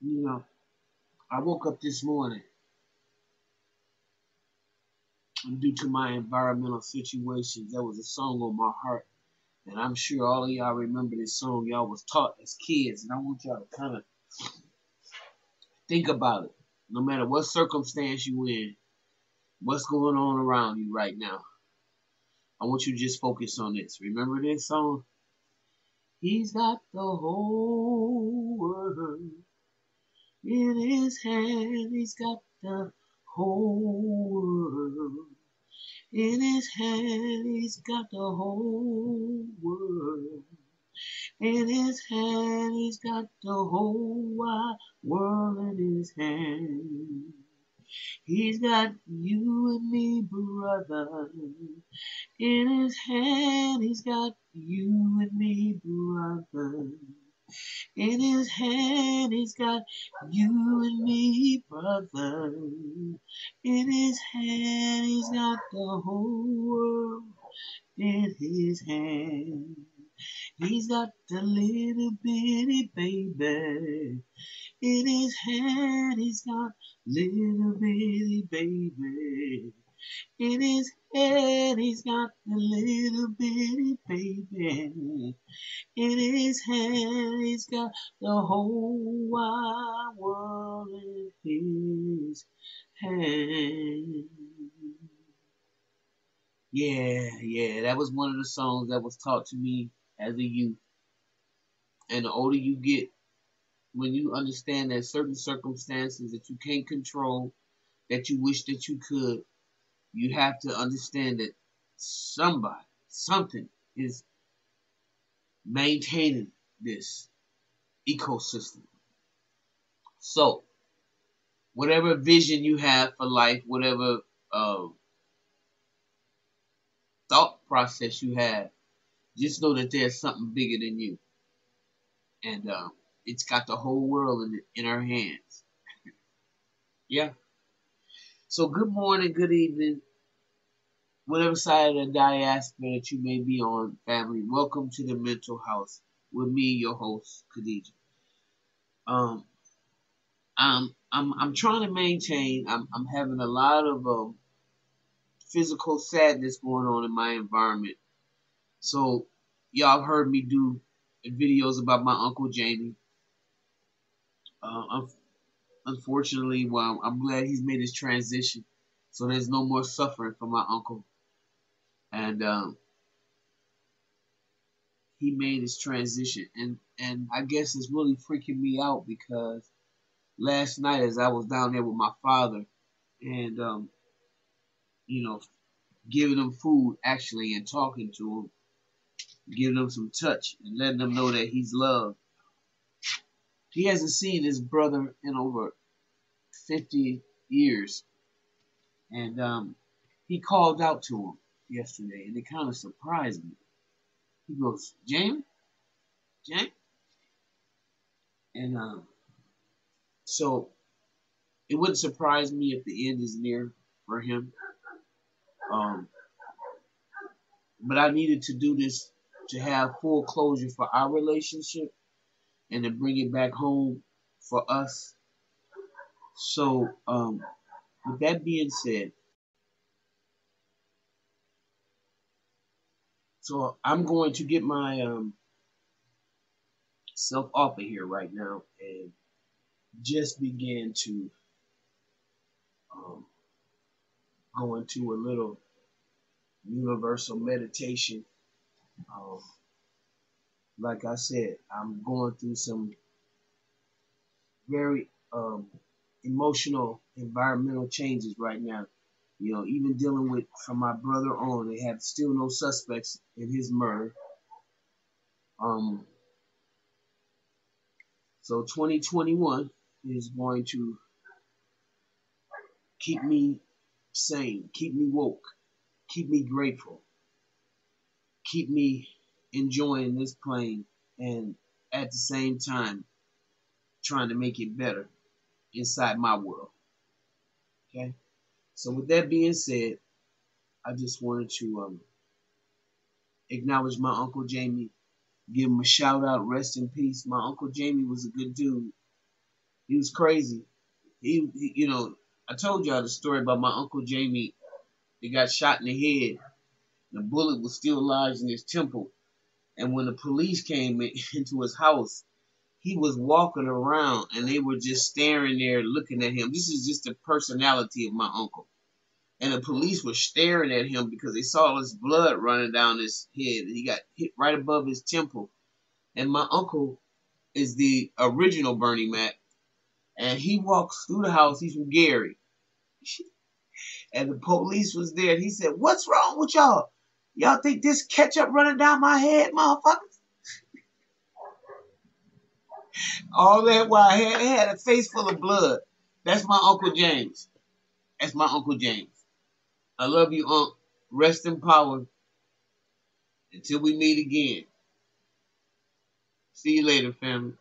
You know, I woke up this morning and due to my environmental situations, there was a song on my heart. And I'm sure all of y'all remember this song y'all was taught as kids. And I want y'all to kind of think about it. No matter what circumstance you're in, what's going on around you right now. I want you to just focus on this. Remember this song? He's got the whole world in his hand. He's got the whole world in his hand. He's got the whole world in his hand. He's got the whole wide world in his hand. He's got you and me, brother. In his hand, he's got you and me, brother. In his hand, he's got you and me, brother. In his hand, he's got the whole world in his hand. He's got the little bitty baby. In his hand, he's got little bitty baby. In his hand, he's got the little bitty baby. In his hand, he's got the whole wide world in his hand. Yeah, yeah, that was one of the songs that was taught to me as a youth. And the older you get, when you understand that certain circumstances that you can't control, that you wish that you could, you have to understand that somebody, something is maintaining this ecosystem. So, whatever vision you have for life, whatever uh, thought process you have, just know that there's something bigger than you. And um, it's got the whole world in, in our hands. yeah. So good morning, good evening, whatever side of the diaspora that you may be on, family. Welcome to the Mental House with me, your host, Khadijah. Um, I'm I'm I'm trying to maintain. I'm I'm having a lot of um, physical sadness going on in my environment. So y'all heard me do videos about my uncle Jamie. Uh, unfortunately, well, I'm glad he's made his transition, so there's no more suffering for my uncle. And um, he made his transition, and and I guess it's really freaking me out because last night as I was down there with my father, and um, you know, giving him food actually and talking to him, giving him some touch and letting him know that he's loved. He hasn't seen his brother in over 50 years. And um, he called out to him yesterday, and it kind of surprised me. He goes, James? James? And um, so it wouldn't surprise me if the end is near for him. Um, but I needed to do this to have full closure for our relationship and to bring it back home for us. So, um, with that being said, so I'm going to get my um, self off of here right now and just begin to um, go into a little universal meditation. Um, like I said, I'm going through some very um, emotional environmental changes right now. You know, even dealing with from my brother on, they have still no suspects in his murder. Um, so 2021 is going to keep me sane, keep me woke, keep me grateful keep me enjoying this plane and at the same time trying to make it better inside my world. Okay? So with that being said, I just wanted to um, acknowledge my Uncle Jamie, give him a shout out, rest in peace. My Uncle Jamie was a good dude. He was crazy. He, he you know, I told y'all the story about my uncle Jamie. He got shot in the head. The bullet was still lodged in his temple. And when the police came in, into his house, he was walking around and they were just staring there looking at him. This is just the personality of my uncle. And the police were staring at him because they saw his blood running down his head. He got hit right above his temple. And my uncle is the original Bernie Mac. And he walks through the house. He's from Gary. and the police was there. And he said, What's wrong with y'all? Y'all think this ketchup running down my head, motherfuckers? All that while had, had a face full of blood. That's my Uncle James. That's my Uncle James. I love you, Unc. Rest in power. Until we meet again. See you later, family.